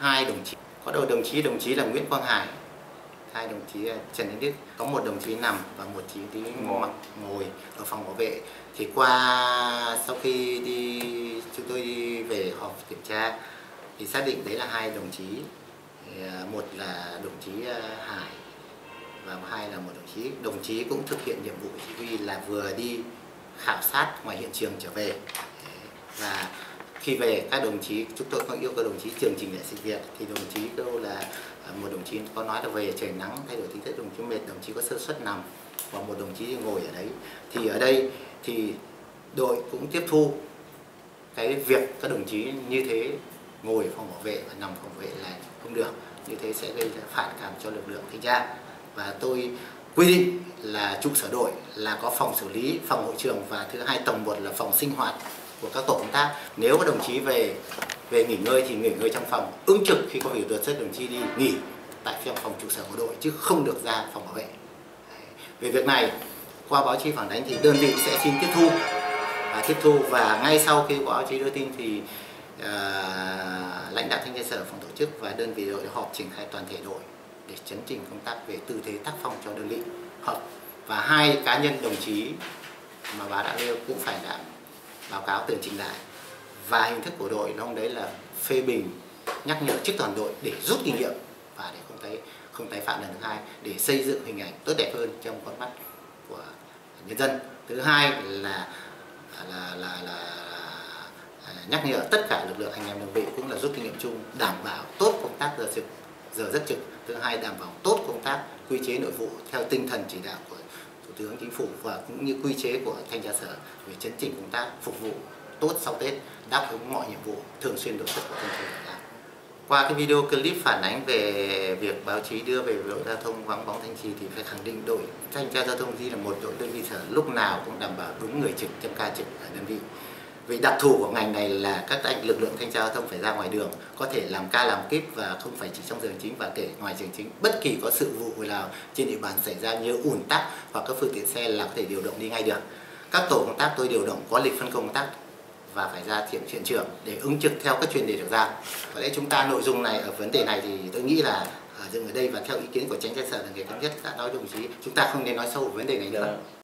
hai đồng chí. Có đầu đồng chí đồng chí là Nguyễn Quang Hải. Hai đồng chí Trần Đình Đức. Có một đồng chí nằm và một chí tí ngồi, ngồi ở phòng bảo vệ. Thì qua sau khi đi chúng tôi đi về họp kiểm tra thì xác định đấy là hai đồng chí. À, một là đồng chí à, Hải và hai là một đồng chí. Đồng chí cũng thực hiện nhiệm vụ chỉ huy là vừa đi khảo sát ngoài hiện trường trở về. Và khi về, các đồng chí, chúng tôi có yêu cầu đồng chí trường trình lại sự việc. Thì đồng chí kêu là à, một đồng chí có nói là về trời nắng, thay đổi tính chất, đồng chí mệt, đồng chí có sơ suất nằm, và một đồng chí ngồi ở đấy. Thì ở đây thì đội cũng tiếp thu cái việc các đồng chí như thế ngồi phòng bảo vệ và nằm phòng bảo vệ là không được. Như thế sẽ gây ra phản cảm cho lực lượng thanh tra. Và tôi quy định là trụ sở đội là có phòng xử lý, phòng hội trường và thứ hai tầng một là phòng sinh hoạt của các tổ công tác. Nếu các đồng chí về về nghỉ ngơi thì nghỉ ngơi trong phòng ứng trực khi có việc đột xuất đồng chí đi nghỉ tại phòng phòng trụ sở của đội chứ không được ra phòng bảo vệ. Về việc này qua báo chí phản ánh thì đơn vị sẽ xin tiếp thu và tiếp thu và ngay sau khi có báo chí đưa tin thì uh, lãnh đạo thanh tra sở phòng tổ chức và đơn vị đội họp triển khai toàn thể đội để chấn chỉnh công tác về tư thế tác phong cho đơn vị. Họp và hai cá nhân đồng chí mà bà đã nêu cũng phải đảm báo cáo tường trình lại. Và hình thức của đội nó đấy là phê bình nhắc nhở trước toàn đội để rút kinh nghiệm và để không tái không tái phạm lần thứ hai để xây dựng hình ảnh tốt đẹp hơn trong con mắt của nhân dân. Thứ hai là là là, là, là nhắc nhở tất cả lực lượng anh em đơn vị cũng là rút kinh nghiệm chung đảm bảo tốt công tác giờ trực giờ rất trực. Thứ hai đảm bảo tốt công tác quy chế nội vụ theo tinh thần chỉ đạo của thủ tướng chính phủ và cũng như quy chế của thanh tra sở về chấn chỉnh công tác phục vụ tốt sau tết, đáp ứng mọi nhiệm vụ thường xuyên đột xuất của công ty qua cái video clip phản ánh về việc báo chí đưa về đội giao thông vắng bóng thanh trì thì phải khẳng định đội thanh tra giao thông di là một đội đơn vị sở, lúc nào cũng đảm bảo đúng người trực trong ca trực ở đơn vị vì đặc thù của ngành này là các anh, lực lượng thanh tra giao thông phải ra ngoài đường, có thể làm ca, làm kíp và không phải chỉ trong giờ chính và kể ngoài giờ chính bất kỳ có sự vụ nào trên địa bàn xảy ra như ùn tắc hoặc các phương tiện xe là có thể điều động đi ngay được các tổ công tác tôi điều động có lịch phân công công tác và phải ra thiện hiện trường để ứng trực theo các chuyên đề được giao. Có lẽ chúng ta nội dung này ở vấn đề này thì tôi nghĩ là ở dừng ở đây và theo ý kiến của tránh tra sở là người thống nhất, đã nói đồng chí, chúng ta không nên nói sâu về vấn đề này nữa. Dạ.